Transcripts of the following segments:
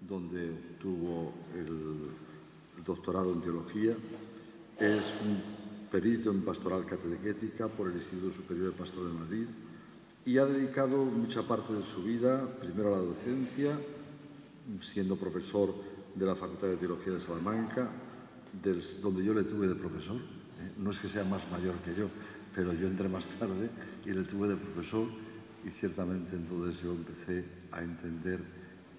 Donde obtuvo el doctorado en teología. Es un perito en pastoral catequética por el Instituto Superior de Pastor de Madrid y ha dedicado mucha parte de su vida, primero a la docencia, siendo profesor de la Facultad de Teología de Salamanca, donde yo le tuve de profesor. ¿eh? No es que sea más mayor que yo, pero yo entré más tarde y le tuve de profesor y ciertamente entonces yo empecé a entender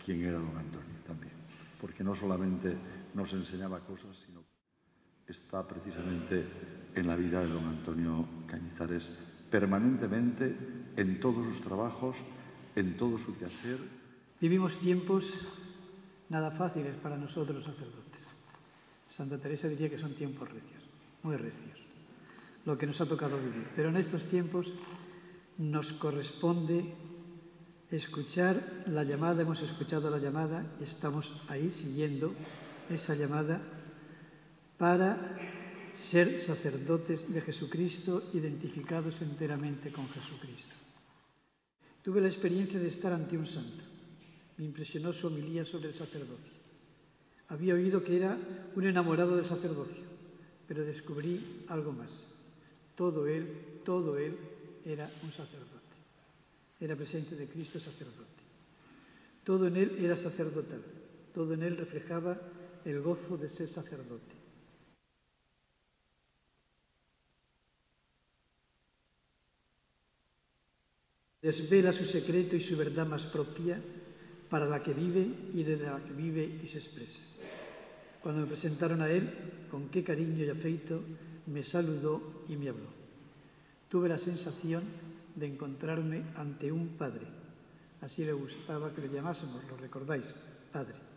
quién era don Antonio también, porque no solamente nos enseñaba cosas, sino está precisamente en la vida de don Antonio Cañizares permanentemente en todos sus trabajos, en todo su quehacer. Vivimos tiempos nada fáciles para nosotros los sacerdotes. Santa Teresa decía que son tiempos recios, muy recios, lo que nos ha tocado vivir. Pero en estos tiempos nos corresponde escuchar la llamada, hemos escuchado la llamada y estamos ahí siguiendo esa llamada para ser sacerdotes de Jesucristo identificados enteramente con Jesucristo. Tuve la experiencia de estar ante un santo. Me impresionó su homilía sobre el sacerdocio. Había oído que era un enamorado del sacerdocio, pero descubrí algo más. Todo él, todo él era un sacerdote. Era presente de Cristo sacerdote. Todo en él era sacerdotal. Todo en él reflejaba el gozo de ser sacerdote. Desvela su secreto y su verdad más propia para la que vive y de la que vive y se expresa. Cuando me presentaron a él, con qué cariño y afeito me saludó y me habló. Tuve la sensación de encontrarme ante un padre. Así le gustaba que le llamásemos, lo recordáis, padre.